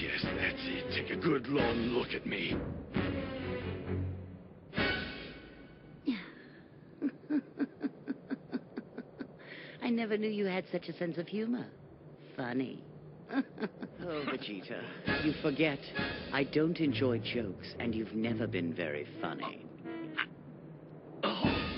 Yes, that's it. Take a good long look at me. I never knew you had such a sense of humor. Funny. oh, Vegeta, you forget. I don't enjoy jokes, and you've never been very funny. Oh!